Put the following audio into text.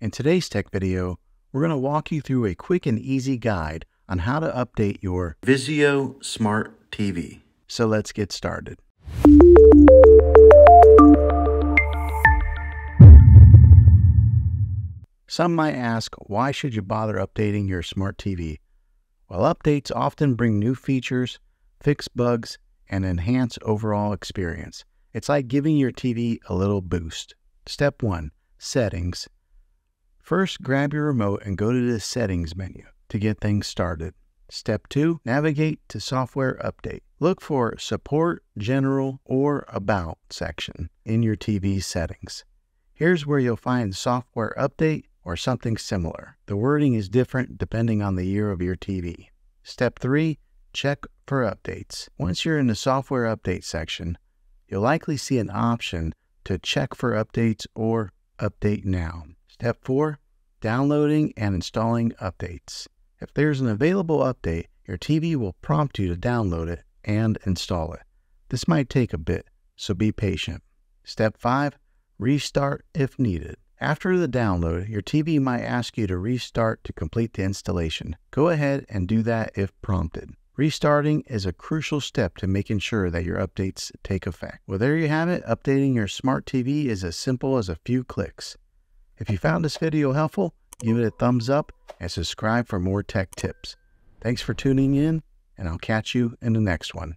In today's tech video, we're going to walk you through a quick and easy guide on how to update your Vizio Smart TV. So let's get started. Some might ask, why should you bother updating your smart TV? Well, updates often bring new features, fix bugs, and enhance overall experience. It's like giving your TV a little boost. Step 1 Settings. First, grab your remote and go to the Settings menu to get things started. Step 2 Navigate to Software Update. Look for Support, General, or About section in your TV settings. Here's where you'll find Software Update or something similar. The wording is different depending on the year of your TV. Step 3 Check for updates. Once you're in the Software Update section, you'll likely see an option to check for updates or update now. Step 4 Downloading and installing updates. If there's an available update, your TV will prompt you to download it and install it. This might take a bit, so be patient. Step 5 Restart if needed. After the download, your TV might ask you to restart to complete the installation. Go ahead and do that if prompted. Restarting is a crucial step to making sure that your updates take effect. Well, there you have it. Updating your smart TV is as simple as a few clicks. If you found this video helpful, give it a thumbs up and subscribe for more tech tips. Thanks for tuning in, and I'll catch you in the next one.